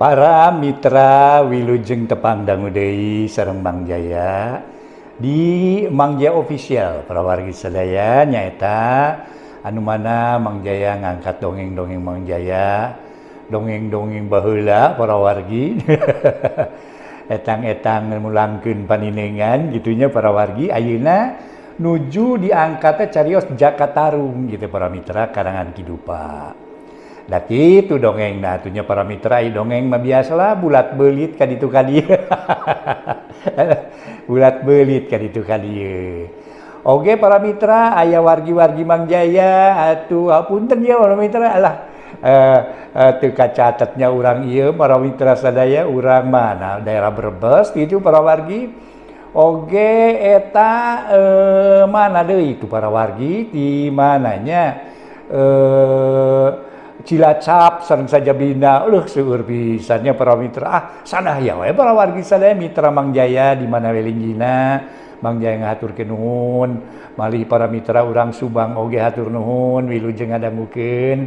para Mitra Wilujeng Tepang Dangudei Serembang Jaya. Di Mangja official prawargi sedaya nyaeta anu mana Mangjaya ngangkat dongeng-dongeng Mangjaya dongeng-dongeng baheula para wargi etang-etang mulangkeun paninengan gitunya para wargi ayeuna nuju diangkatnya carios Jakatarung gitu para mitra karangan Kidupa. Dah itu dongeng. Nah tuhnya para mitra dongeng mah biasalah bulat belit kan itu kali bulat belit kan itu kali Oke para mitra ayah wargi-wargi Mang Jaya atuh apunten ya para mitra. Alah uh, uh, tu catatnya orang iya para mitra sadaya orang mana daerah Brebes itu para wargi. Oke eta uh, mana deh itu para wargi? Di mananya? Uh, Cilacap sareng saja bina. Uleuh seueur pisannya para mitra. Ah sana ya we para wargi sadaya mitra Mang Jaya di mana welinggina Mang Jaya ngaturkeun nuhun. Malih para mitra urang Subang oge hatur nuhun wilujeng ngadangukeun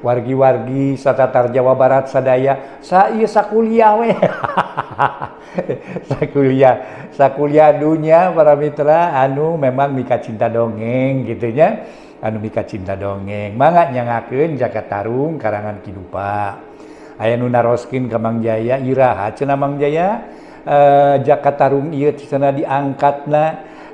wargi-wargi satatar Jawa Barat sadaya sa ieu sakuliah we sakuliah sakuliah dunya para mitra. Anu memang mika cinta dongeng gitunya anu anuka cinta dongeng. Mangga nyangaken jaka Tarung karangan Kidupa. Aya nu naroskeun ka Mang Jaya Iraha Cenamang Jaya? Eh, e, jaka Tarung cenah sana diangkatna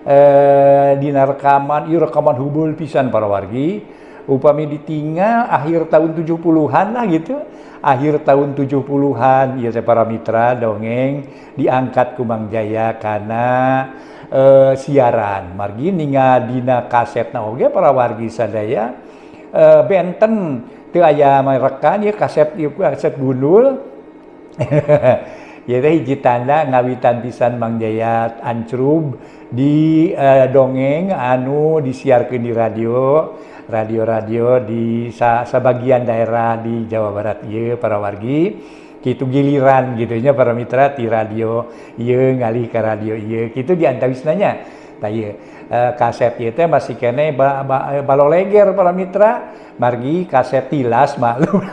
eh, e, dina rekaman hubul pisan para wargi. Upami ditinggal akhir tahun 70-an lah gitu. Akhir tahun 70-an ya para mitra dongeng diangkat ku Mang Jaya karena uh, siaran. Margi ninga dina kasetna oge para wargi sadaya uh, benten teu aya merekan ya kaset ieu kaset gundul ya teh hiji tanda ngawitan pisan Mang Jaya ancrub di uh, dongeng anu disiarkeun di radio. Radio-radio di sa sebagian daerah di Jawa Barat ieu para wargi gitu giliran gitunya para mitra di radio iya ngalih ke radio iya gitu di antawisnanya. Nah iya e, kaset teh masih kene ba, ba, baloleger para mitra. Margi kaset tilas maklum.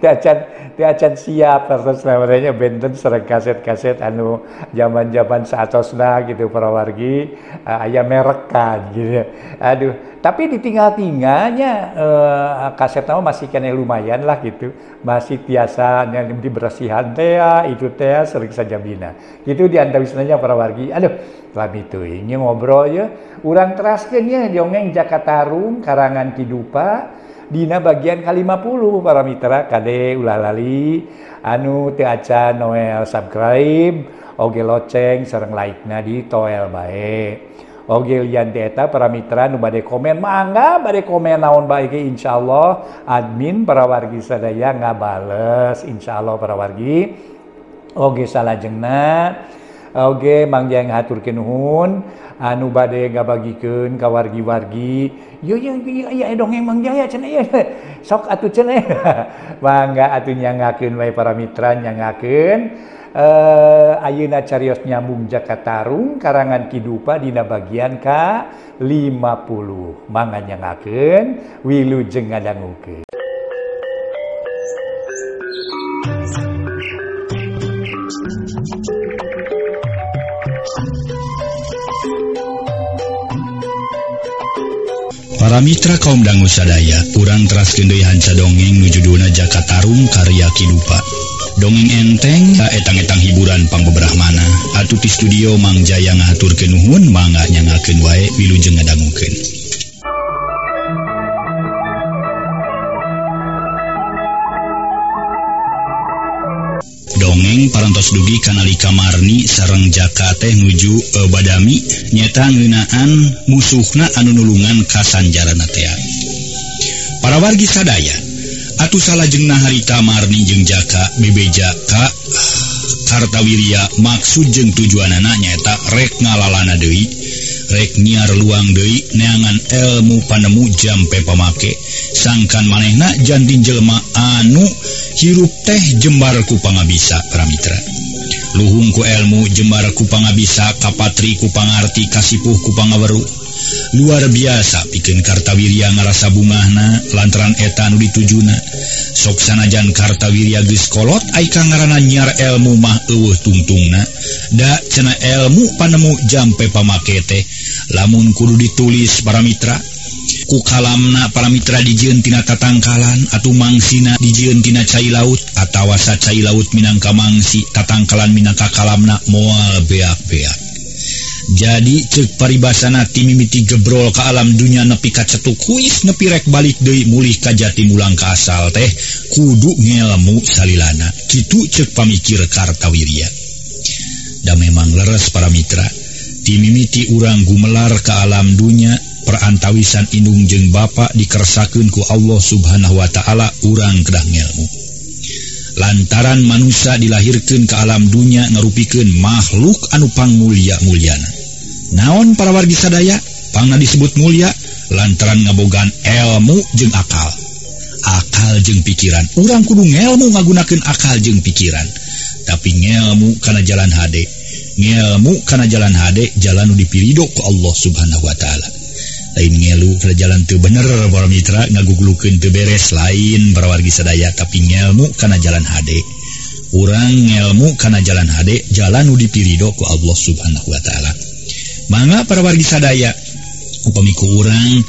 Tiacan, tiacan siap terus namanya benten serang kaset-kaset anu zaman-zaman saatosna gitu para wargi uh, aya merekan gitu. Aduh, tapi ditinggal-tinggalnya uh, kaset nama masih kena lumayan lah gitu. Masih biasa yang dibersihan teh itu teh sering saja bina. Gitu di antawisnanya para wargi. Aduh, lami itu ini ngobrol ya. Urang teraskeun ya dongeng Jakatarung karangan Kidupa Dina bagian ke-50 para mitra kade ulah lali anu teu acan Noel subscribe oge loceng sareng like-na di toel bae. Oge lian eta para mitra nu bade komen mangga bade komen naon bae ge insyaallah admin para wargi sadaya ngabales insyaallah para wargi. Oge salajengna Oge Jaya ngaturkeun Nuhun anu bade ngabagikeun ka wargi-wargi. Ieu yeuh aya dongeng Mang Jaya cenah yeuh. sok atuh cenah. Mangga atuh nyangakeun wae para mitra nyangakeun eh Ayeuna carios nyambung Jakatarung karangan Kidupa Dina bagian ka 50 Mangga nyangakeun wilujeng ngadangukeun. para Mitra kaum dangu sadaya kurang hanca dongeng nujuduna Jakatarung karya Kilupa. Dongeng enteng taang-etang hiburan Pangbebrahmana. Atuti studio Mang Jaya ngatur kenuhun mangga nyangakeun wae wilujeng ngadangukeun. Neng parantos dugi kanali kamarni sareng jaka teh nuju e badami nyata ngeunaan musuhna anu nulungan kasanjaranatea para wargi sadaya atuh salajengna harita Marni jeung jaka bebeja Ka ah, Kartawirya maksud jeung tujuan anak nyata rek ngalalana deui, rek nyiar luang deui neangan ilmu panemu jampe pamake, sangkan manehna jantin jelma anu hirup teh Jembar pangabisa bisa paramira luhungku elmu Jembar kupanga bisa kapatri kupangarti kasihpuh ku weru luar biasa bikin Kartawirya ngarasa bungahna lantaran etan ditujuna. Soksanajan Kartawirya geskolot Aika ngaranan nyiar elmu mah uh tungtungna. Da cena elmu panemu jampe pamakete lamun kudu ditulis paramira ku kalamna para Mitra dijentina tatangkalan atau mangsina dijentina cair laut atauwasa cair laut Minangka mangsi tatangkalan Minangka kalamna mual beak-beak. Jadi cek paribasana timimiti gebrol ke alam dunia nepi kacetu kuis nepirek balik Dewi mulih kajati mulang ke asal teh kudu ngelmu salilana. Gitu cek pamikir Kartawirya. Dan memang leres para Mitra timimiti urang gumelar ke alam dunia perantawisan Inung jeung Bapak dikersakunku Allah subhanahu Wa ta'ala urang kedah ilmu lantaran manusia dilahirkan ke alam dunia ngerupikan makhluk anupang mulia muliana naon para wargi sadaya? Pangna disebut mulia lantaran ngebogan elmu jeung akal. Akal jeung pikiran. Urang kudu ngelmu ngagunakan akal jeung pikiran. Tapi ngelmu karena jalan HD ngelmu karena jalan HD jalan dipirido ke Allah subhanahu Wa ta'ala. lain ngelu jalan tuh bener para Mitra ngagugluken tuh beres. Lain berwargi sedaya tapi ngelmu karena jalan HD orang ngelmu karena jalan HD jalan Udi Piridoku Allah subhanahu Wa ta'ala. Manga para wargi sadaya upamiku orang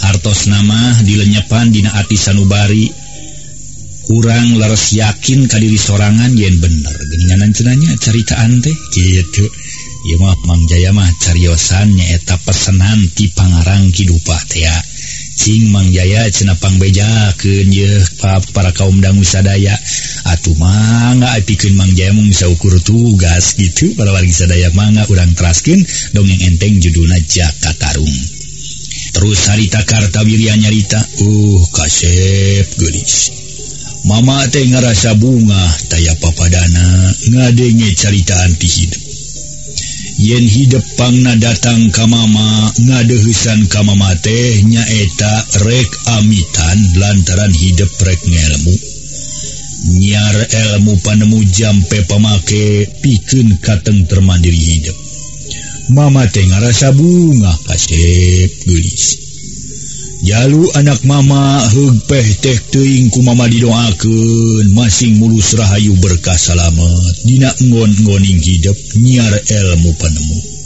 hartos nama dilenyepan Dina ati sanubari kurang leres yakin Kadiri sorangan yen bener. Geninganan cenanya cerita ante gitu Imamang Jayamah cariyosan nyaeta pesenan ti Pangarang Kidupatea Cing Mang Jaya cenapang beja ke para kaum dangu sadaya atuh manga pikin Mang Jayamu bisa ukur tugas gitu. Para wargi sadaya manga urang teraskin dongeng enteng judulna Jaka Tarung terus harita karta wirya nyarita uh kasep gelis. Mama teh ngerasa bunga taya papadana. Ngadenge caritaan ti hidup. yen hideppangna datang ka mama ngadehusan kamamate mama teh nyaeta rek amitan lantaran hidup rek ngelmu. Nyiar elmu panemu jampe pemake pikun kateng termandiri hidup. Mama teh ngarasa bunga kasep gelis. jalu anak mama hugpeh teh teingku mama didoaken masing mulus Rahayu berkah salamet Dinakngongoning hidup nyiar elmu penemu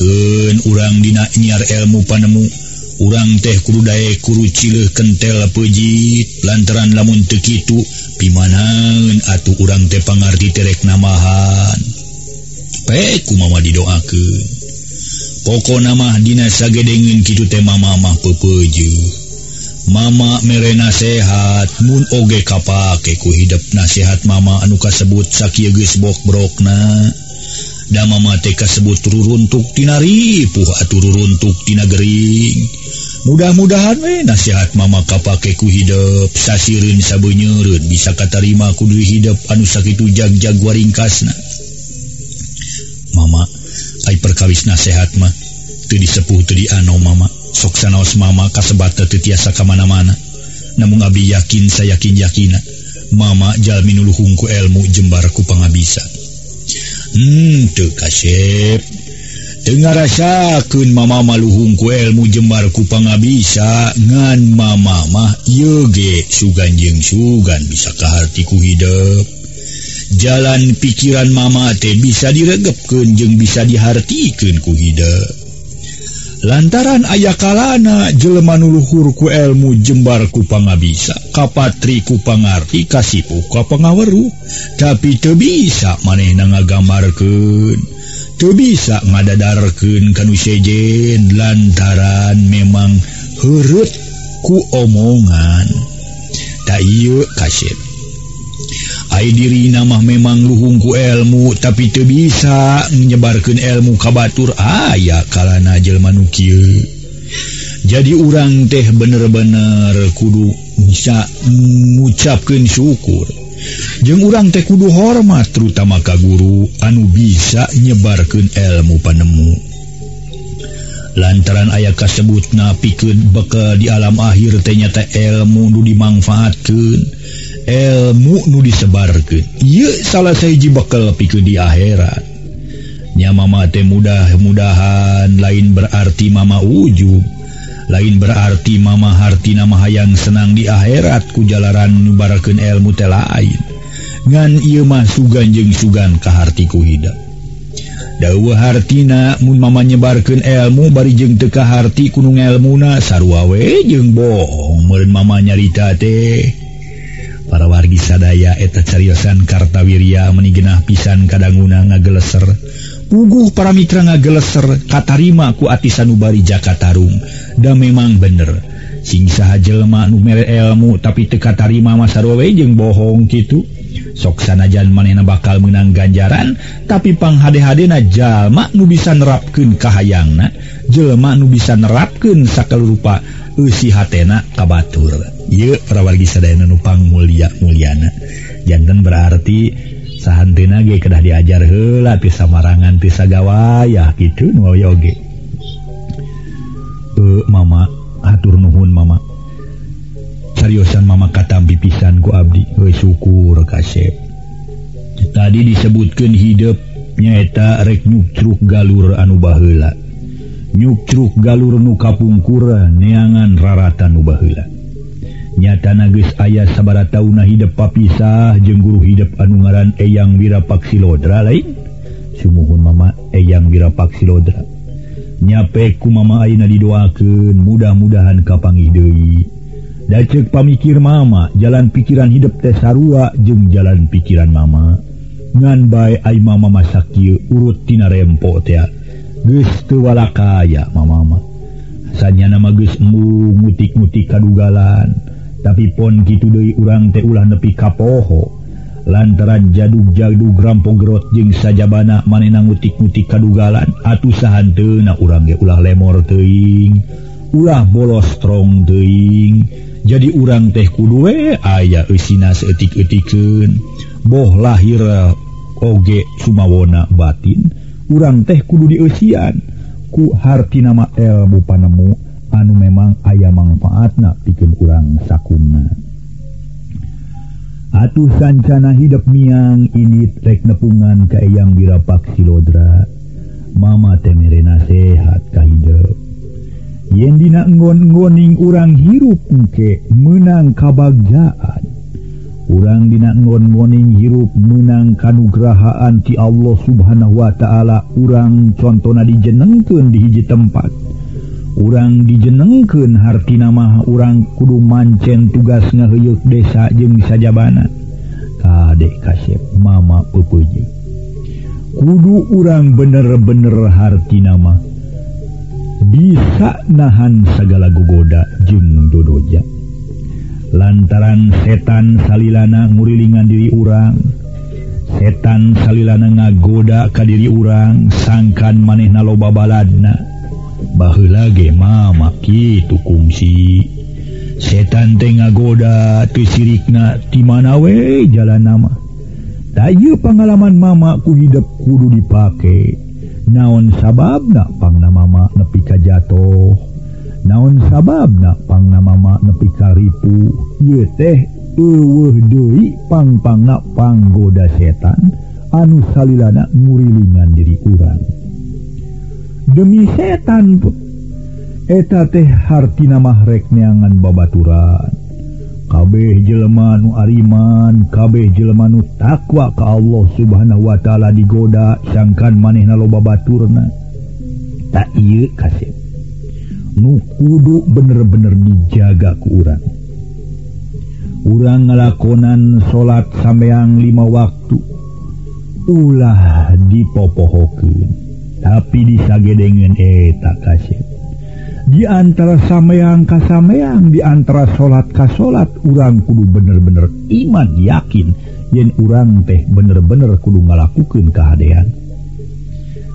ke urang dina nyiar elmu panemu urang teh kurudaekuru Cile kentel pejit. Lantaran lamun tekitu pimanan atau urang teh pangarti terek namahan. Peku mama didoaken pokok nama Dinasagedengin Kitu tema Mamah pepeju Mama merena sehat Mu oge kapakku hidup nasehat mama anu kasebut Sakya gesbok brokna Da mama TK sebut turuntuktinari puha turuntuktina Gering. Mudah-mudahan we nasihat mama kapakku hidup sasirin sabunyeun bisa katarima kudu hidup anu sakit jagjaguaringkasna kawis nasehat mah tuh disepuh tuh di anu mama soksanaos mama kasebata tuh tiasa kamana-mana. Namun abi yakin saya yakin yakina. Mama jalmin hungku ilmu jembarku pengabisa hmm tuh kasep. Dengar rasakeun mama maluhungku ilmu jembar ku pangabisa. Ngan mama mah ye ge sugan jeung sugan bisa ka ku hidup. jalan pikiran mamate bisa diregepken jeung bisa dihartikan kuhida lantaran ayakalana jelemanuluhurku elmu jembar kupanga bisa kapatri kupangarti kasih ka pengaweru tapi te bisa maneh na ngagamarken tuh bisa ngadadarken kanu sejen lantaran memang hurut ku omongan. Tayyu kasih diri nama memang luhungku ilmu tapi itu bisa menyebarkan ilmu kabatur. Aya kala najjal manukil jadi urang teh bener-bener kudu bisa mengucapkan syukur. Jeng urang teh kudu hormat terutama ka guru anu bisa nyebarkan ilmu panemu. Lantaran ayah kasebut na pikir beke di alam akhir ternyata ilmu dimanfaatkan ilmu nu disebarkan yuk salah sayji bakal pikir di akhirat. Nyamama teh mudah-mudahan lain berarti mama ujung lain berarti mama harti nama hayang senang di akhirat ku jalaran nubaraken ilmu te lain. Ngan ia mah sugan jeng sugan ke hartiku hidap dawa hartina mun mama nyebarkan ilmu bari jeng teka harti kunung ilmuna sarwawe jeng bohong. Meren mama nyarita teh. para wargi sadaya eta cariyosan Kartawirya menigenah pisan kadanguna ngageleser. Uguh para mitra ngageleser katarima ku atisanubari Jakatarum dan memang bener. Singsaha jelma numer elmu tapi tekatarima masawe jeung bohong gitu soksanajan manena bakal menang ganjaran tapipang HDHD jalma nu bisa nerapken kahayangna. Jelma nu bisa nerapken sakal rupa dan usi hatena kabatur. Y prawargi sadayana nupang mulia mulyana jantan berarti sahantina ge kedah diajar hela pisa marangan pisa gawayah gitu nu yoge uh, e, mama atur nuhun mama. Seriusan mama katambi pisan ku abdi. We syukur kasep. Tadi disebutkan hidupnyaeta rek nyucruk galur anu baheula. nyukcruk galur mukapungkura neangan raratan ubahla nyata nages ayah sabara tauna hidup papisah jengguru hidup anungaran eyang Wirapak Silodra lain. Sumuhun mama eyang Wirapak Silodra nyapeku mama Aina didoakan mudah-mudahan kapangi Dewi dacek pamikir mama jalan pikiran hidup Tesarua jeung jalan pikiran mama. Ngan nganbai Aima mama sakir urut tina rempo teat Guwala kaya Mama hanya nama gutik-mutik kadugalan. Tapi pon gitu Dei urang teh ulah nepi kapoho. Lantaran jadug-jadu gramponggrot jeung sajabana manenang utik-mutik kadugalan. Atuh sahan tena urang ulah lemor teing ulah bolos strong teing jadi urang teh kuduwe aya eusina etik-etikken boh lahir oge Sumawona batin. urang teh kudu diusian ku harti nama elbu panemu anu memang ayam manfaatna bikin urang sakumna. Atuh sancana hidup miang ini rek nepungan ke yang birapak silodra Mama temerena sehat ka hidup. Yen dina nggon-goning urang hirup engke menang kabagjaan. urang urangdinangon moning hirup menang kanugrahaan ti Allah subhanahu Wa ta'ala. Urang contohna dijenengken di hiji tempat. Orang dijenengken harti nama. Orang kudu mancen tugas ngehuyuk desa jeng sajabana Kadek kasep mama pepuji kudu orang bener-bener harti nama. Bisa nahan segala gogoda jeng dodoja. lantaran setan salilana murilingan diri urang setan salilana ngagoda ka diri urang sangkan maneh na loba baladna bahu lagi mama gitu kumsi setan teh ngagoda tu sirikna di mana we jalan nama Tayu pengalaman mama ku hidup kudu dipake. Naon sababna pangna mama nepi ka jatuh? Naon sababna pangna jalma nepi karipu ye teh pangpanga panggoda setan. Anu salilana murilingan diri kurang demi setan eta teh hartina neangan babaturan. Kabeh Jelemanu Ariman kabeh Jelemanu takwa ke Allah subhanahu Wa ta'ala digoda sangkan maneh na loba baturna. Tak kasih nu kudu bener-bener dijaga ke urang. Urang ngalakonan salat sampeang lima waktu ulah dipopohoken tapi disagedegen eta eh, kasih. Di antara sampeang kasameang di antara salat ka salat urang kudu bener-bener iman yakin yen urang teh bener-bener kudu ngalakukan keadaan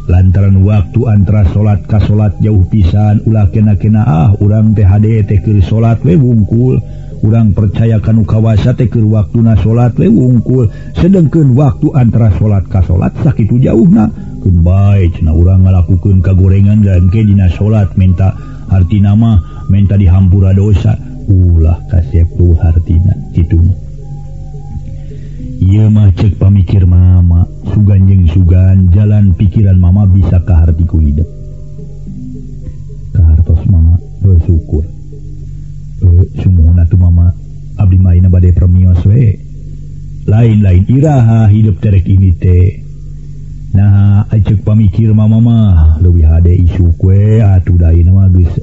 lantaran waktu antara salat ka salat jauh pisan ulah kena-kena ah urang THD tekir salat we wungkul. Urang percayakan ukawasa tekir waktu na salat we wungkul. Sedangkan waktu antara salat ka salat sakit jauh na baik nah orang melakukan kagorengan dan kedina salat minta arti nama minta dihampura dosa. Ulah kasih tuh hartina gitu mah. ia cek pamikir mama suganjeng sugan jalan pikiran mama bisa kehartiku hidup. Kehartos mama bersyukur e, semua tuh mama abdi main badai premios we. Lain-lain iraha hidup terek ini teh nah acek pamikir mama mah lebih hade isu kue atuh dahi nama geus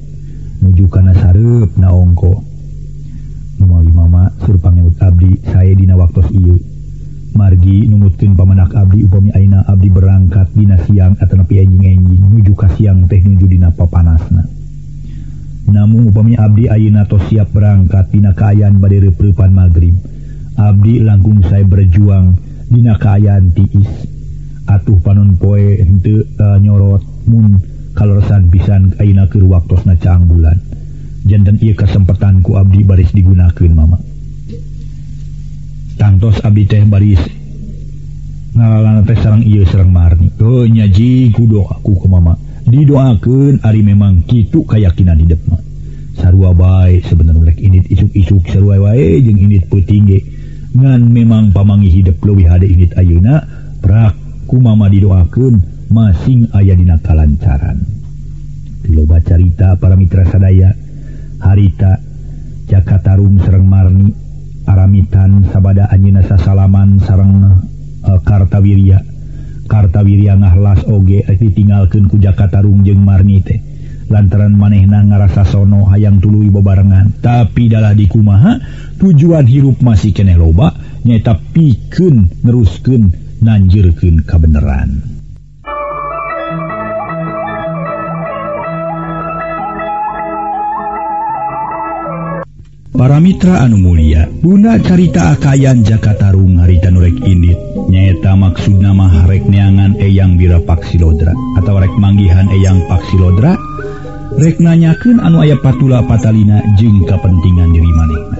nuju kana sarep na ongko Mama, mama surpang nyebut abdi saya dina waktu iya margi numutkeun pamenak Abdi upami Aina Abdi berangkat Dina siang atau nepi enjing-enjing nuju ka siang teh nuju dina papanasna. Namun upami Abdi Aina to siap berangkat Dina kaayaan bade repripan maghrib Abdi langkung saya berjuang Dina kaayaan tiis. Atuh panon poe henteu uh, nyorot mun kalorsan pisan Aina keur waktosna caang bulan. Jantan ia kesempatanku Abdi baris digunakan mama. tangtos Abi teh baris. Serang serang Marni. Penyaji kudo aku ke mama. Didoakan Ari memang gitu kayakakinan di depan sarwa baik sebenarnya ini isuk-isuk sarua wae jeung ini petinggi ngan memang pamangi hidup lebih ada ini Ayeuna prak ku mama didoakan masing ayah dina kalancaran. Loba carita para mitra sadaya harita Jakartarum Serang Marni. aramitan sabada anjinasa Salaman sarang uh, eh, Kartawirya Kartawirya ngahlas oge ditinggalkan ku Jakartarung jeung Marnite lantaran manehna ngarasa sono hayang tului bebarengan tapi dalah dikumaha tujuan hirup masih kene loba nyata pikun nerusken nanjirken kebenaran paramira anu Mulia Bunda carita Akayan Jakatarung harita nurek Indit nyaeta maksud nama rekneangan Eyang Bira Paksilodra atau rek manggihan Eyang Paksilodra? Reknanyaken anu aya patula Patalina jeung kepentingan diri manehna.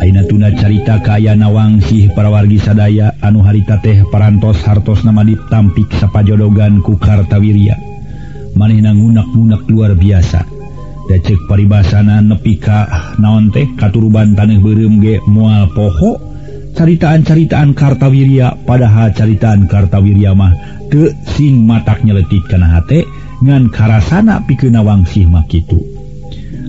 Aina tuna carita kaya nawangsih para wargi sadaya anu harita teh parantos hartos nama ditampik sapajodogan ku Kartawirya manehna ngunak-ngunak luar biasa. cek paribasana nepika naon teh katuruban tanih berem ge mual pohok caritaan-caritaan Kartawirya padahal caritaan Kartawirya mah the sing matak nyeletik kana ngan karasana pikeunawangih makitu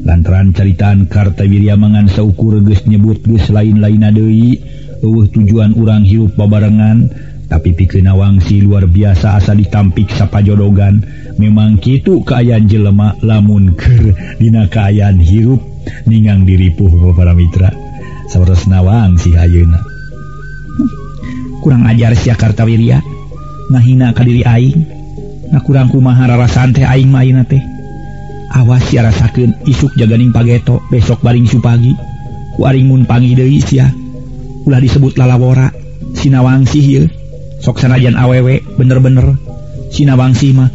lantaran caritaan Kartawirya mangan saukur geus nyebut geus lain-lain Dewi uh tujuan urang hirup babarengan tapi pikenawangsi luar biasa asa ditampik sappajodogan memang gitu keayaan jelemak dina keayaan hirup ningang diripuh para Mitra sawwangsi Hayuna kurang ajar Jakarta Wirya ngahina kadiri Aing. Nah kurangku Mahara santai Aing main teh. Awas si rasaken isuk jaganing pageto besok baring supagi. Mun pangi De ulah disebut lalawora. Sinawang sihir soksanajan awewe bener-bener Cina Wangsi mah.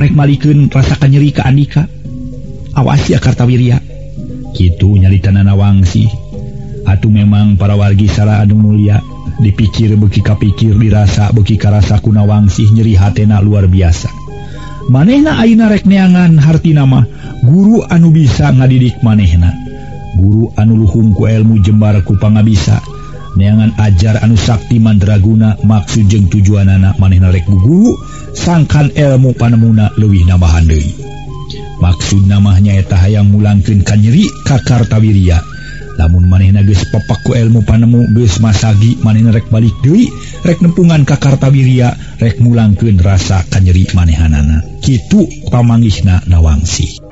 Rek malikeun rasakan nyeri ke Andika. Awasi Jakarta Wirya gitu nyarita Nanawangsi atuh memang para wargi Sara Adu Mulia. Dipikir bekika pikir dirasa bekika rasa kunawangsi nyeri hatena luar biasa. Manehna Aina rekneangan harti nama guru anu bisa ngadidik manehna. Guru anu luhungku ilmu jembar kupanga bisa neangan ajar anu Sakti Mandraguna maksud jeung tujuan anak maneh narek sangkan ilmu panemuna luwih nabahan Dewi maksud namanyata hayang mulangkin kan nyeri Kakartawiria namun maneh nages pepaku ilmu panemu bes masagi maneh rek balik Dewi rek nepungan Kakartawiria rek mulangkin rasa kan nyeri manehanana. Kitu pamangihna nawangsi.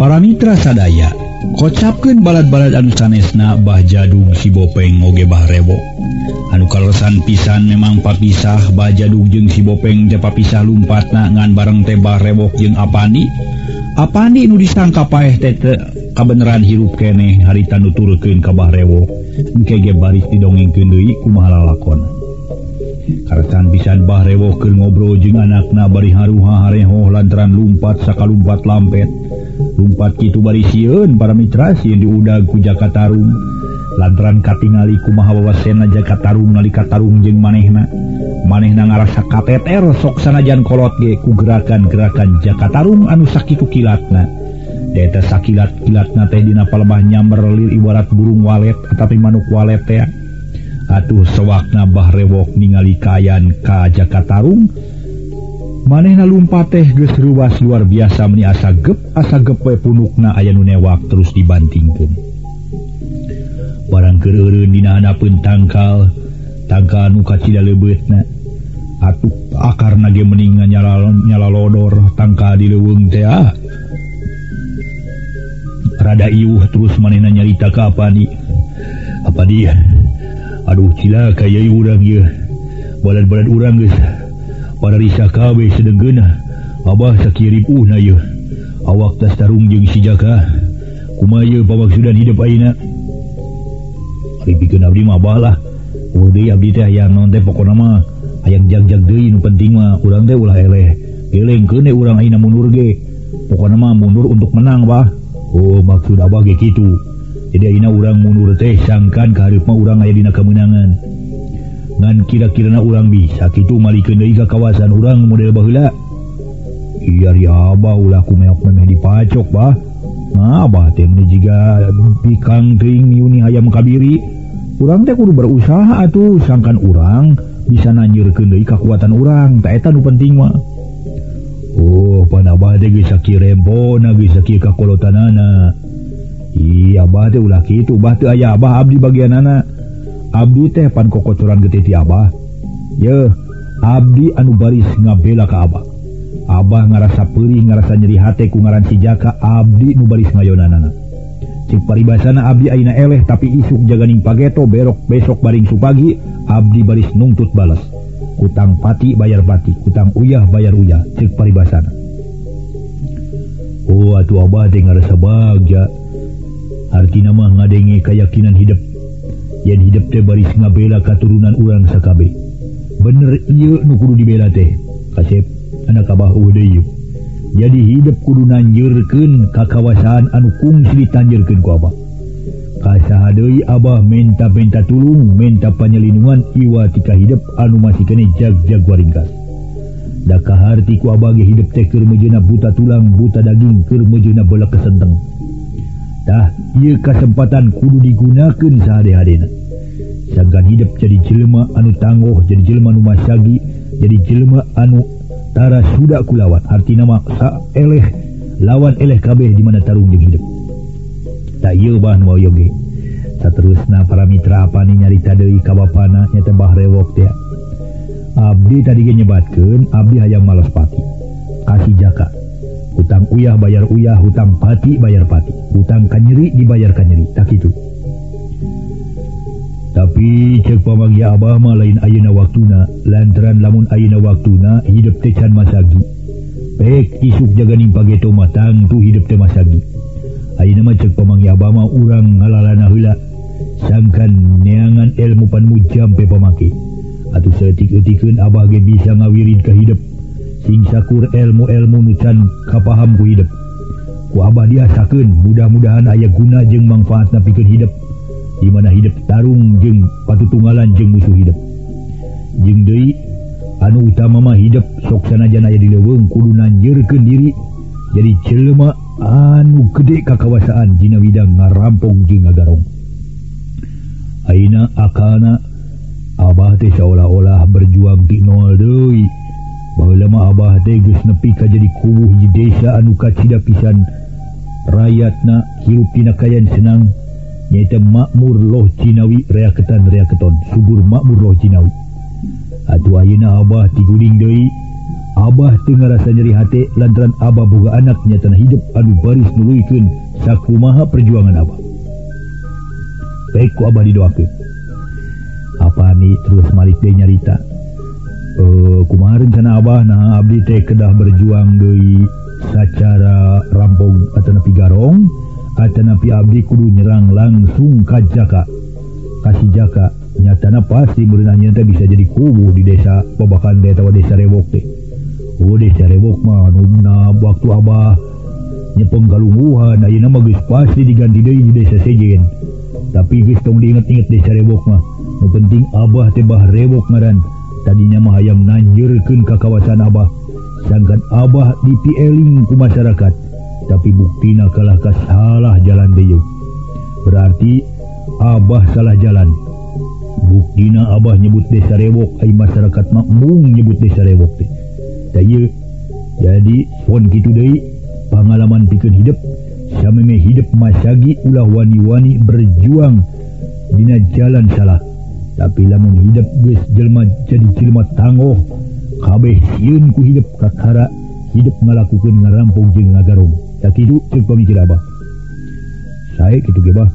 para Mitra sadaya kocapkan balat-balat anusanesna Bah jadung sibopeng ogebahrewo anu kalesan pisan memang papisah Bah jadung jeung sibopeng japa pisah lumpat nangan bareng tebah rewok jeung apani. Apani nu disangka paeh tete kabeneran hirup keneh hari tanu ka kabah rewo. Engkege baris didongengkeun deui kumaha lalakon. kartan pisan Bahrewo ngobrol jeung anakna bari haruha hareho lantaran lumpat saka lumpat lampet. Lumpat gitu bari siun para mitrasi yang diudagu Jakatarum lantaran katingaliku Mahawasena Jakatarum nalika Tarung jeung manehna. Manehna ngarasa kateter sok sanajan kolot ge ku gerakan-gerakan Jakatarum anu sakitu kilatna. Deta sakilat kilatna teh dina palebah nyamber ibarat burung walet tetapi manuk walet teh. atuh sewakna Bah rewok ningali kayan ka Jakatarung manehna lumpa teh geus ruas luar biasa meni asa gep asa gepe punukna aya nu newak terus dibantingkeun. Barang kereun dina pun tangkal tangkal nu kacida leubeutna atuh akarna ge meningan nyala nyala lodor tangkal di leuweung teh ah. rada iuh terus manehna nyarita ka apa di apa dia Aduh cilaka urang ya balad-balad urang pada risakaB sedegena Abah sakirip uhna ya awak tas tarung jeung sijaka kumaya babak sudah hidup aina bikin Abdi mabalah oh, Abdi teh yang non teh pokok nama jag-jag deui nu penting mah. Urang teh ulah eleh. Eling deui urang aina mundur ge. Pokok nama mundur untuk menang bah. Oh maksud abah ge kitu. jadi orang mundur teh sangkan kearif mah urang aya dina kemenangan ngan kira-kira urang bisa kitu malikeun deui ke kawasan urang model baheula. Iya ri abah ulah kumeok memeh dipacok dikangkring ayam kabiri. Urang teh kudu berusaha atuh sangkan urang bisa nanjir kedai kekuatan eta nu penting mah. Oh panabah teh geus kirempo na bisa kir kakolotanana Abah teh ulah kitu. Bah teu aya Abah abdi bagian anak Abdi teh pan kokocoran gede ti Abah. Yeuh Abdi anu baris ngabela ka Abah. Abah ngarasa perih ngarasa nyeri hate ku ngaran si jaka. Abdi nu baris ngayonanana cik paribasana Abdi aina eleh tapi isuk jaganing pageto berok besok baring supagi Abdi baris nungtut balas Kutang pati bayar pati kutang uyah bayar uyah. Cik paribasana. Oh atuh Abah teh ngarasa bagja artina mah ngadenge keyakinan hidup. Yang hidup teh baris ngabela katurunan urang sakabe. Bener iya nu kudu dibela teh. Kasep anak abah udeyu jadi hidup kudu nanjurkeun kakawasaan anu kungsi ditanjurkeun ku abah. Kasaha deui abah menta-menta tulung menta penyelindungan iwa tika hidup anu masih kene jag-jag waringkas. Da kaharti ku abah hidup teh keur mejeuna buta tulang buta daging keur mejeuna bola kesenteng. tah ia kesempatan kudu digunakan sehari-harina sangkan hidup jadi jelma anu tangguh jadi jelma rumah sagi jadi jelma anutara sudah kulawat arti nama eleh lawan eleh kabeh di mana tarung yang hidup. Tak mau yoge seterusnya para mitra pani nyarita dari kabapananya tembah rewok dia. Abdi tadi nyebatkan Abdi ayam malas pati. Kasih jaka. hutang uyah bayar uyah hutang pati bayar pati. Hutang kanyeri dibayar kanyeri. Tak itu. Tapi cek pamangi Abama lain ayeuna waktuna. Lantaran lamun ayeuna waktuna hidup tecan masagi. Pek isuk jaganing pageto matang tu hidup teh masagi. Ayeuna mah cek pamangi Abama urang ngalalana heula. Sangkan neangan ilmu pan jampe pe pamake. Atuh saeutik-eutikeun Abah ge bisa ngawirid ka hidup. singyakur ilmu-elmu nucan kapahamku hidup. Abah diasakeun mudah-mudahan aya guna jeung manfaat na pikir hidup. Dimana hidup tarung jeng patu jeung jeng musuh hidup. Jeng Dei anu utama mah hidup soksana janaya dileweng kudu nanjirkan diri. Jadi jelema anu gede kekawasaan dina Widang ngarampung jeng ngagarong Aina akana Abah teh seolah-olah berjuang di nol deui. Baheula Abah teh geus nepi ka jadi kubuh di desa anu kacida pisan rakyatna hirup tina kayan senang nyaita makmur loh Cinawi reaketan reaketon subur makmur loh Cinawi Atuh ayeuna Abah tiguling deui Abah tengah rasa nyeri hati lantaran Abah boga anaknya tanah hidup anu baris nuluikeun sakumaha perjuangan Abah. Baik ku Abah didoakeun. Apa nih terus malik deh nyarita. Uh, kumaha rencana Abah nah abdi teh kedah berjuang deui secara rampung. Atau napi garong atau napi abdi kudu nyerang langsung ka Jaka. Kasih Jaka. Nyatana pasti merenahnya teh bisa jadi kubu di desa babakan desa desa rewok teh. carabokna waktu Abah. Nyepeng kalunguhan nama pasti diganti dari di desa sejen. Tapi gusttung diinget-inget desarewok mah. Penting Abah tebah rewok ngaran tadinya mah ayam nanjurken ke kawasan Abah. Sangkan Abah dipiling ke masyarakat. Tapi bukti na kalahkah salah jalan de berarti Abah salah jalan. Buktina Abah nyebut desa rewok. Masyarakat makmung nyebut desa rewok jadi pon gitu De pengalaman pikir hidup. Sama hidup Masgi ulah wani-wani berjuang. Di jalan salah tapi namun hidup guys Jelma jadi Cilma tangguh kabeh siunku hidup Kakara hidup melakukan ngarampung jeung ngagarung tak hidup pemikir Abah saya gitu gebah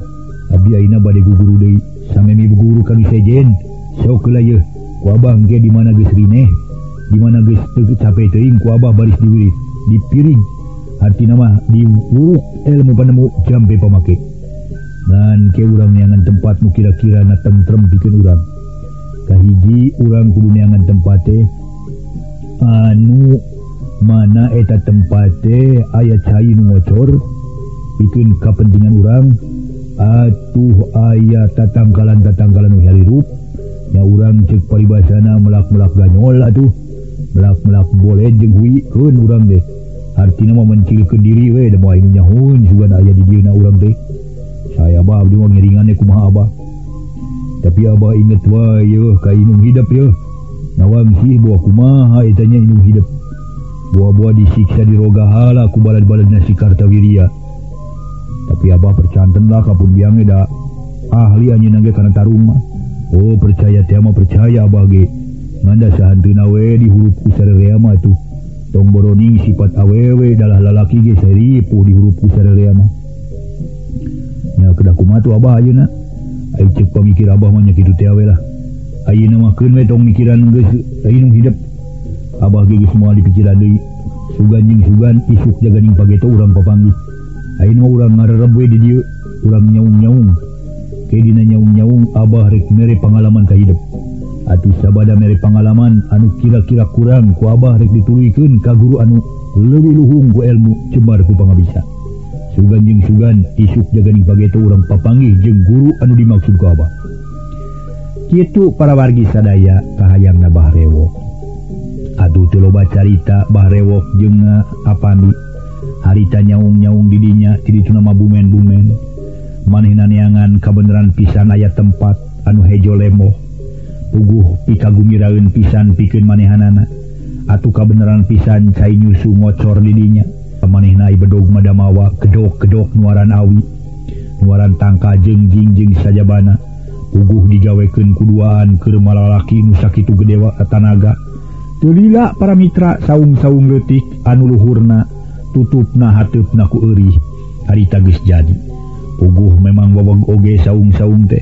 Abi aina bade guguru deui samemi guru kami sejen sok ye ku abah ge di mana geus rineh di mana geus teu capek teuing ku abah baris diwirit di piring arti nama di wuruk ilmu panemu jambe pamake dan ke urang niangan tempat nu kira-kira na tentrem bikin urangkahhiji urang kudu niangan tempat tempate anu mana eta tempate ayat nu ngocor bikin kepentingan urang atuh aya tatangkalan tatangkalan ya urang cek paribasana melak-melak ganyol atuh melak-melak boleh jenghui kun urang deh artinya mah mencil ke diri we dan mau nyaun juga aya di dia urang deh saya ngiringan kuma Abah? Tapi Abah inget wa inung hidup ya. Nawang si buah kumaha itanya inung hidup buah-buah disiksa di roga hala ku balad-balad nasi kartawiria. Tapi Abah percanten lah kapun biang da ahli anjing nage karena taruma. Oh percaya tema percaya Abah ge. Nganda sahantuna we di huruf kusar reama tuh boroning sifat awewe dalah lalaki ge seripu di huruf kusar reama pemikir Abahnya gitu nama metong mikiran hidup. Abah semua dipikiran suganjing sugan isuk jaganing pagi itu orang papanggi Ain mau orang ngarep di dia orang nyaung nyaung kedina nyaung nyaung Abah rek mere pengalaman kehidup atuh sabada mere pengalaman anu kira-kira kurang ku Abah rek dituluikeun ka guru anu. Lebih luhung ku ilmu cemar ku pangabisa suganjing sugan isuk jaga dipage orang papanggih jeung guru anu dimaksud ku abah. Kitu para wargi sadaya Kahaang nabah rewok Aduh teloba carita Bah rewok jeung eh, apandi harita nyaung-nyaung didinya jadi itu nama bumen-bumen mananangan kebenaran pisan ayat tempat anu hejo lemo. puguh pikagumiraeun pisan pikir manehanana. atau kebenaran pisan cair nyusu ngocor didinya maneh bedog madamawa kedok-kedok nuaran awi. Nuaran tangka jengjingjing saja bana. Puguh digaweken kuduaan ke malalaki nusak itu gedewa tanaga. Tulila para mitra saung-saung anu luhurna tutup nah hatup naku eri hari tagis jadi. Puguh memang wawang oge saung-saung teh.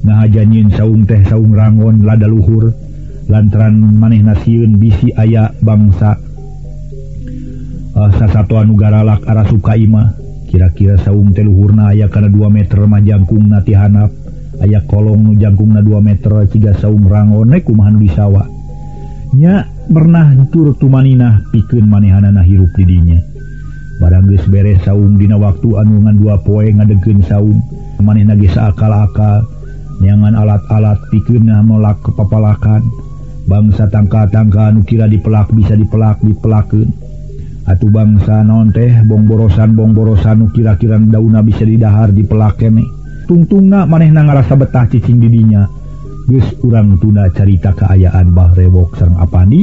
Ngahajanyin saung teh saung rangon lada luhur. Lantaran maneh nasiun bisi aya bangsa. satuanugara arah Sukaima. Kira-kira saum teluhurna aya karena 2 meter majangkung nati hanap. Aya kolong jangkung na 2 meter tiga saum rangonek kumahan di sawah nya pernah turtumaninah pikeun manehanana hirup didinya. Barangges beres saung dina waktu anungan dua poe ngadegen saung. Maneh geus akal-akal nyangan alat-alat pikirnya melak kepapalakan. Bangsa tangka-tangka nukira dipelak bisa dipelak dipelaken Atuh bangsa non teh bongborosan bongborosan kira-kira dauna bisa didahar di pelake nih. Tungtung maneh na ngarasa betah cicing didinya. Geus urang tuna carita keayaan Bah rewok sang apandi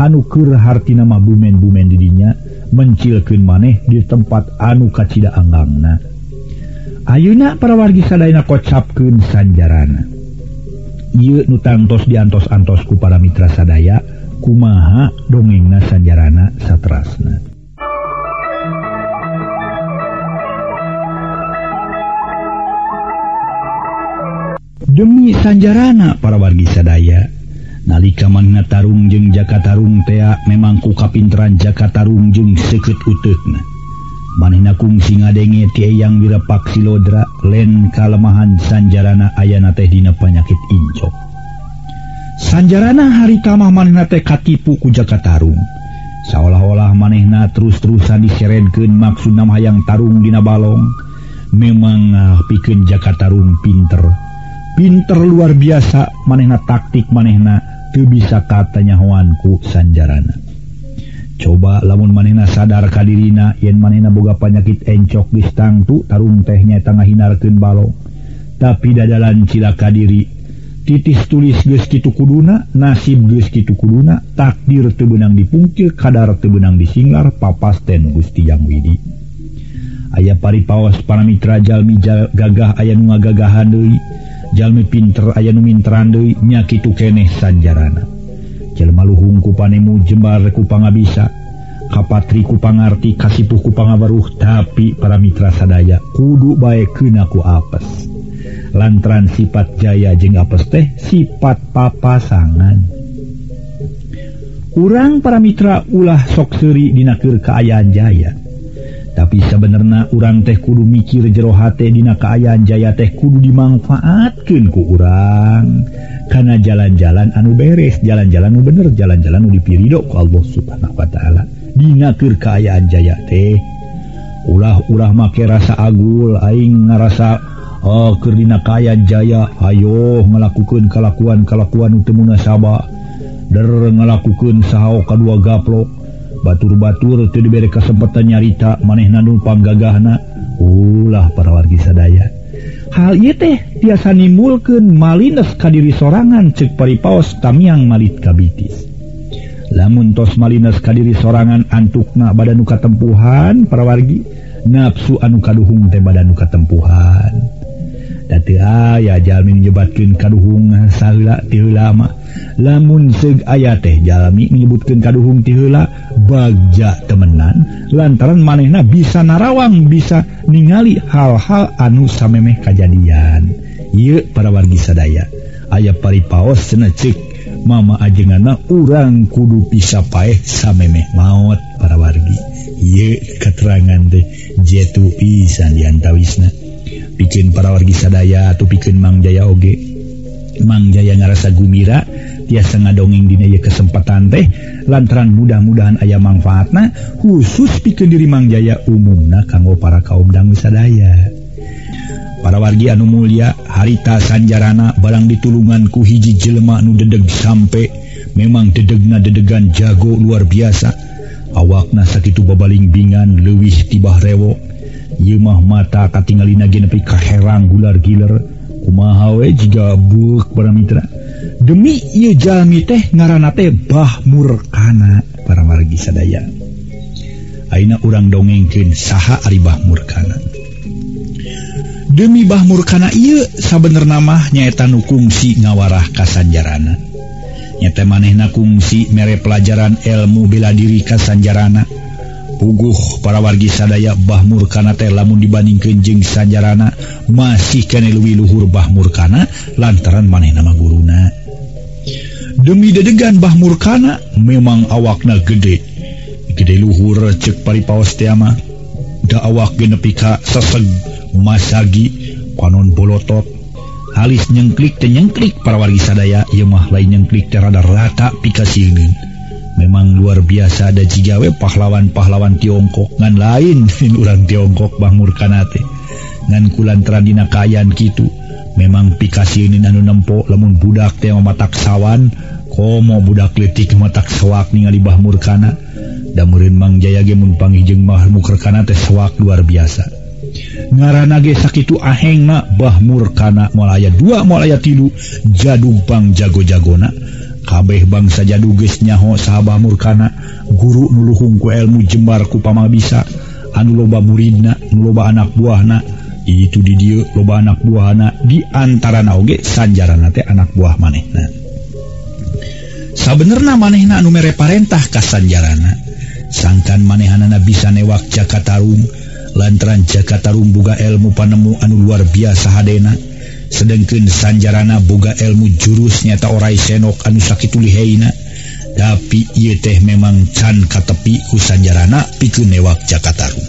anukerhati nama bumen bumen didinya mencilkan maneh di tempat anu kacita Anggangna. Ayeuna para wargi Sadaina kocapken sanjarana Ieu nu tangtos diantos-antosku para Mitra sadaya, kumaha dongengna Sanjarana satrasna. Demi Sanjarana para wargi sadaya nalika Magna Tarung jeung Jakatarung teak memangku kapinran Jakatarung jeung sekret utekna manehna kungsi ngadenge tiang wirapak silodra len kalemahan Sanjarana Ayana tehdina panyakit Incok sanjarana hari kamah manehna teh katipu ku Jaka Tarung seolah-olah manehna terus-terusan diseredkeun maksud nama hayang Tarung dina balong. Memang ah, pikeun Jaka Tarung pinter. Pinter luar biasa manehna taktik manehna teu bisa katanya hewanku sanjarana. Coba lamun manehna sadar kadirina yen manehna boga panyakit encok distangtu Tarung tehnya tengah hinarkeun balong. Tapi dadalan cilaka diri titis tulis Guskitu Kuduna nasib Guskitu Kuduna takdir tebenang dipungkil kadar tebenang disinglar papasten Gusti yang Widi. Ayaah pari pawas paramira Jalmi gagah aya nu gagahan Dewi Jalmi pinter aya numintran Dewi nyakitu keneh sanjarana. Jelmaluhungku panemu jembarku panga bisa kapatri kupangarti kasih puku pangabaruh tapi paramira sadaya kudu baik kenaku apes. lantaran sifat Jaya jengaes teh? Sifat papasangan. Kurang para Mitra ulah sokseri dinakir keayaan Jaya. Tapi sebenarnya urang teh kudu mikir jerohati Dina keayaan Jaya teh kudu dimanfaatkan ke urang. Karena jalan-jalan anu beres jalan-jalan bener jalan-jalan dipirido Allah subhanahu Wa ta'ala. Dinakir keayaan Jaya teh. Ulah-ulah make rasa agul Aing ngerasa Oh Kerdina kaya Jaya. Ayo melakukan kelakuan-kelakuan Utemu nasaba der melakukan sahau kedua gaplok. Batur-batur itu diberi kesempatan nyarita maneh Nanupang gagahna ulah para wargi sadaya. Hal ia teh biasa nimbulkan malines kadiri sorangan cek paripaos tamiang malit kabitis lamun tos malines kadiri sorangan antukna badan nuka tempuhan para wargi. Nafsu anu kaduhung teh badan nuka tempuhan ayajalmin ah, menyebatkan kaduhung salak tilama lamun seg aya teh jalami menyebutkan kaduhung ah, tila bagja temenan. Lantaran manehna bisa narawang bisa ningali hal-hal anu samemeh kejadian yuk para wargi sadaya. Ayaah paripaos senecek Mama ajenganna urang kudu pisa paeh samemeh maut para wargi. Y keterangan deh jetu pisan dianta Wisna bikin para wargi sadaya atau bikin Mang Jaya Oge. Mang Jaya ngerasa Gumira tiasa ngadongeng di kesempatan teh lantaran mudah-mudahan ayah manfaatna khusus bikin diri Mang Jaya umumna kanggo para kaum dangu sadaya para wargi anu mulia harita sanjarana barang ditulungan ku hiji jelema nu dedeg sampai memang dedegna dedegan jago luar biasa. Awakna sakit babalingbingan lewih tibah rewo Yemah mata Katingalinapi kaherang gular giler. Kumahawe juga buk para Mitra? Demi ia jalmi teh ngaranate Bah murkana para margi sadaya. Aina urang dongengkeun saha Ari Bah murkana. Demi Bah murkana ia sabener nama nu kungsi ngawarah kasanjarana. Nyata manehna kungsi mere pelajaran ilmu bela diri kasanjarana. Uguh para wargi sadaya Bahmurkana teh lamun dibanding kejeng sajarana masih kene luwi luhur Bahmurkana lantaran maneh nama guruna. Demi dedegan Bahmurkana memang awakna gede. Gede luhur cek paripaos teama da awak genepika seseg masagi panon bolotot. Halis nyengklik tenyengklik para wargi sadaya yemah lain nyengklik terada rata pika silin memang luar biasa ada jigawe pahlawan-pahlawan Tiongkok. Ngan lain orang Tiongkok bangmurkanate ngan ngankullantaradina Kayan gitu memang pikasi ini anu nempok lemun budak teh matak sawan komo budak letik matak sewak ningali bahmurkana dan murid Mang Jaya ge mumpangi jeung Mahmurkana teh sewak luar biasa. Ngaran ge sakitu aheng mah Bahmurkana mulaya dua mulaya tilu jadupang jago-jagona. kabeh bangsa jadugesnyaho sahabat murkana. Guru nuluhungku elmu jembar ku pama bisa anu loba muridna loba anak buahna. Itu di dia loba anak buahana diantara naoge sanjarana teh anak buah manehna. Sabenerna manehna anu mere parentah ka sanjarana. Sangkan manehanana bisa newak Jakatarum lantaran Jakatarum buga elmu panemu anu luar biasa Hadena. sedangkan Sanjarana boga elmu jurus nyata orai senok anu sakitlihaina tapi ia teh memang can katepi husanjarana piku newak Jakartaung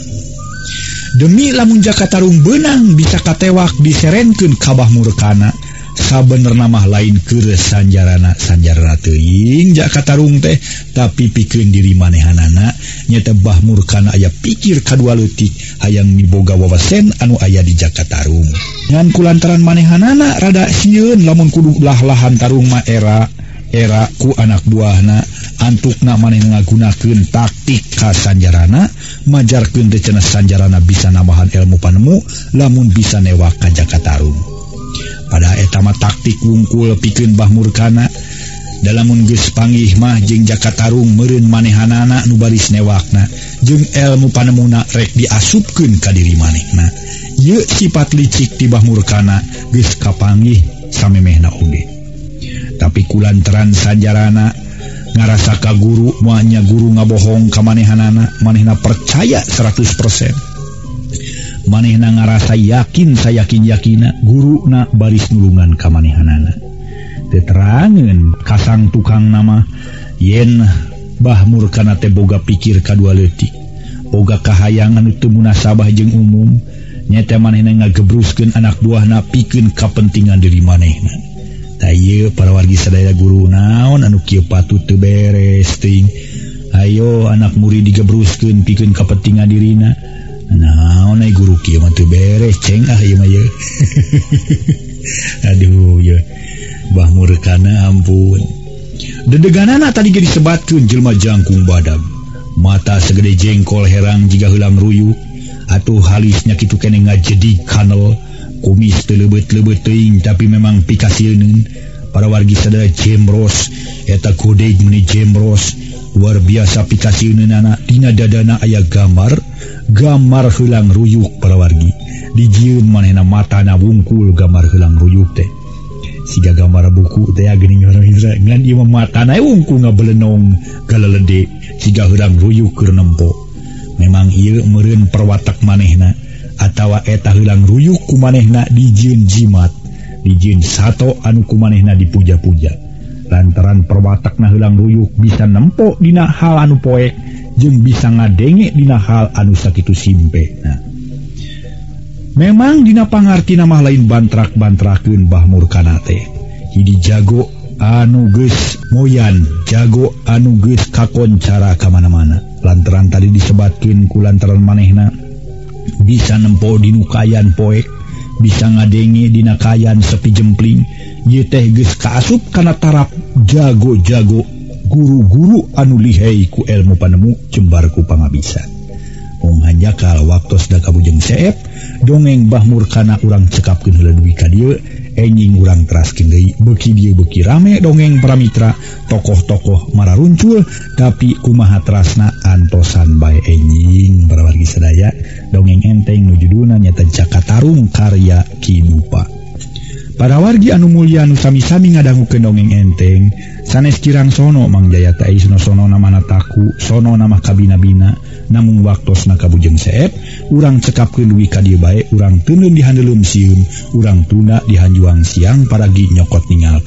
demi lamun Jakartaung benang bisa katewak diserenken Kabah murkana sabenernamah lain ke Sanjarana Sanjarana teing Jakartarung teh tapi pikeun diri manehanana. Nyetebah murkan ayah pikir kedua leutik hayang miboga wawasen anu ayah di Jakartarung ngan kulantaran manehanana rada siun lamun kudu lah lahan tarung mah era era ku anak buahna. Antuk na maneh ngagunakeun taktik ka Sanjarana majarkeun teh cenah Sanjarana bisa nambahan ilmu panemu lamun bisa newak ka Jakartarung pada etama taktik wungkul pikin Bah murkana. Dalam mah mahjeng Jakartarung merun manehanana nubaris newakna jeung elmu panemuna rek diasupken ka diri manehna. Yuk sifat licik di Bah murkana ges kapanggih samemehna Ude. Tapi kulantaran sajarana ngarasa ka guru muanya guru ngabohong ke manehanana manehna percaya 100% manehna ngarasa yakin saya yakin yakina guru na baris nulungan kamanehanana teterangan kasang tukang nama yen Bah murkana teboga pikir K2 letik Oga kahayangan itu munasabah jeung umum nyata manehna ngagebruskeun anak buah na pikeun kapentingan diri manehna. Taye para wargi sadaya guru naon anu kieu patut teu beres ting ayo anak murid digebruskeun pikeun kapentingan dirina. nah guru beres ceng ah, yuma, aduh Bah murkana ampun. Dedeganan tadi jadi sebatun jelma jangkung badam. Mata segede jengkol herang jika hilang ruyu. Atau halisnya gitu kene ngajedi kanal kumis telebet-lebet teing tapi memang pikasieuneun. Para wargi sadaya jemros eta kode meni jemros luar biasa pikasieuneun anak dina dadana aya gambar. gambar hilang ruyuk parawargi dijiun manehna mata na wungkul gambar hilang ruyuk teh siga gambar buku teh geuning Hidra ngan ieu mata na wungkul ngabelenong galalede siga hilang ruyuk keur nempo memang ieu meureun perwatak manehna atawa eta hilang ruyuk ku manehna dijieun jimat. Dijieun sato anu ku manehna dipuja-puja lantaran perwatak na hilang ruyuk bisa nempo dina hal anu poek. jeung bisa ngadenge dina hal anu sakitu simpe. Nah. memang dina pangarti nama lain bantrak bantrakeun Bah Murkanate hidi jago anuges moyan jago anuges kakon cara kemana-mana lantaran tadi disebatkin ku lantaran manehna bisa nempo dinukayan poek bisa ngadenge dina kayan sepi jempling ye teh geus kaasup kana taraf jago-jago guru-guru anu anulihai ku ilmu panemu jembarku pangabisan. Hanyakal waktu kabujeng seep dongeng Bahmur karena urang cekapkin enjing urang teraskin beki dia beki rame dongeng pramitra tokoh-tokoh marah runcul tapi kumaha terasna antosan by enjing berwargi sedaya dongeng enteng nujudunanya tencaka Tarung karya Kidupa para wargi anu Mulia nusami-sami ngadanggu ke dongeng enteng sanes kirang sono mangjaya Taisno sono nama taku sono nama kabinabina namun waktus nakabujeng seep urang cekap ke Luwi Kadi baik urang tenun dihandelum sium urang tuna dihanjuang siang para gi nyokot ningal.